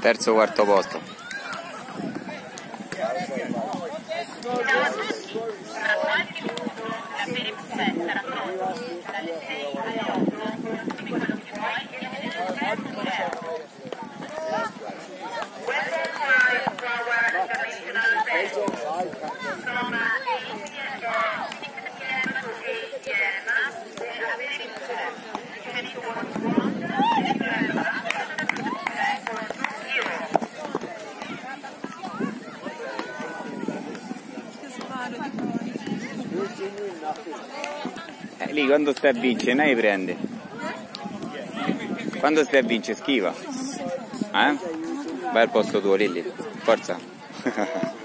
Terzo quarto posto. Lì quando stai a vincere, li prende. Quando stai a vincere, schiva. Eh? Vai al posto tuo, Lilli. Forza.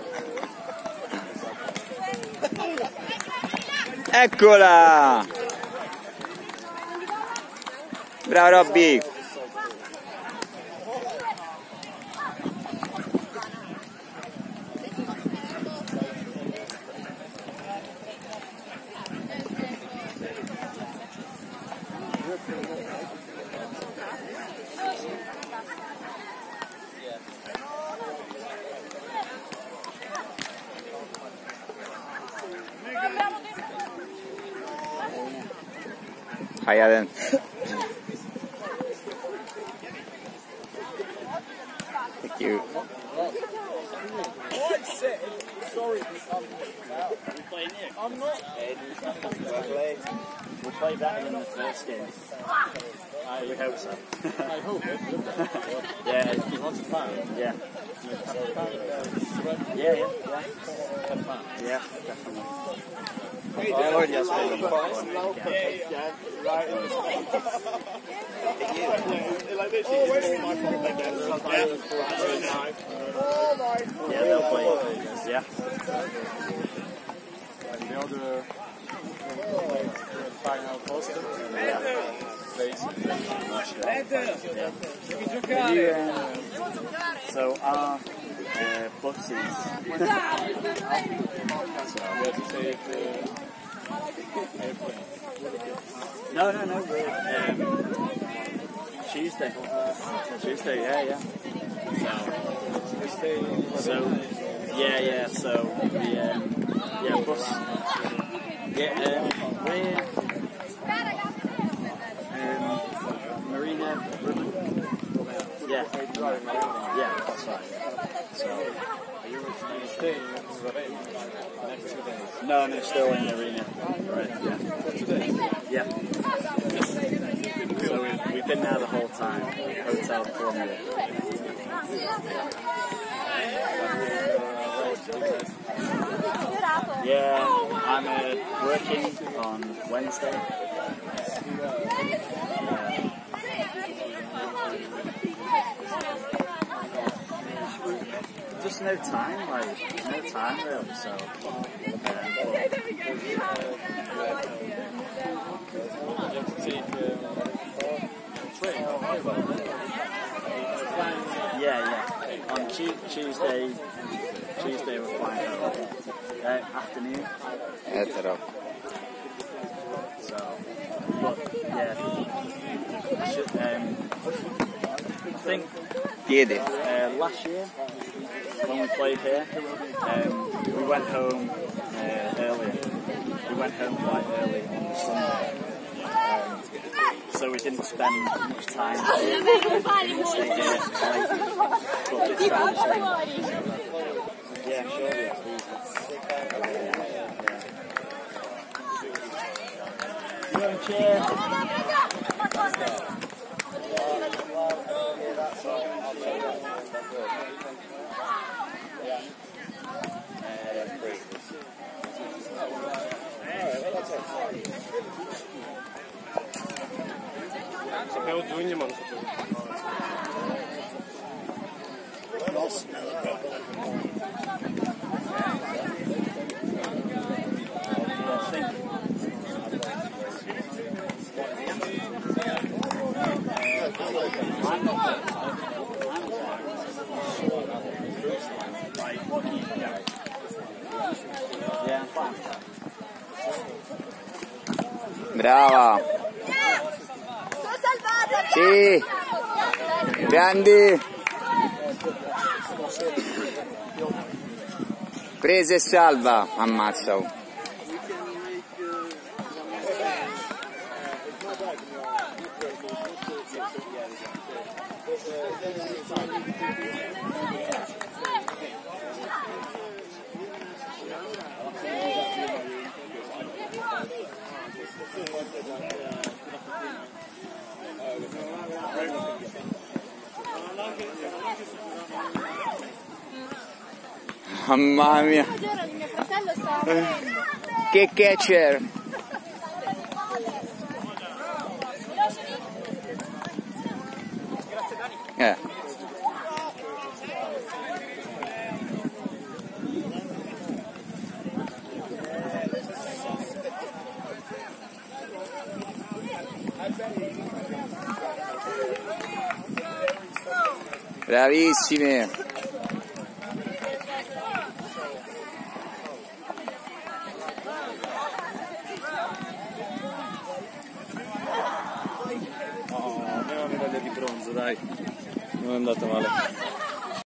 Eccola! Bravo Robby! Hiya then. Thank you. I'm not. We'll play better than the first game. I hope so. I hope. Yeah, You want to find? yeah. Yeah, yeah, yeah. Yeah, definitely. Je spelen. Yeah, right. Like this, it's all my fault. Yeah, they'll play. Yeah. And played the final poster. So our uh, have to. No, no, no. Um, Tuesday. Tuesday, yeah, yeah. So, We stay so yeah, yeah. So we, um, bus. Yeah, um, um, Marina. Yeah, yeah, that's right. So, you will stay in Ravenna next two days. no, no, still in the arena. Right, yeah. Yeah. So we've, we've been there the whole time. Hotel Columbia. Yeah, I'm uh, working on Wednesday. Just no time, like no time really. So uh, yeah, yeah. On Tu- Tuesday, Tuesday we're flying home. Uh, afternoon. Etero. So, but yeah, I should, um, I think Piede. uh, last year when we played here, um, we went home uh, earlier. We went home quite early on Sunday. Um, so we didn't spend much time here. Stayed here late. But this time, so- yeah, sure. Yeah, Want a chair? Sappiamo giugno, Brava. Sono salvata. Sì. Grandi. Presa e salva. Ammazza. Mamma mia. Che catcher. Eh. Bravissime! Nej, nu har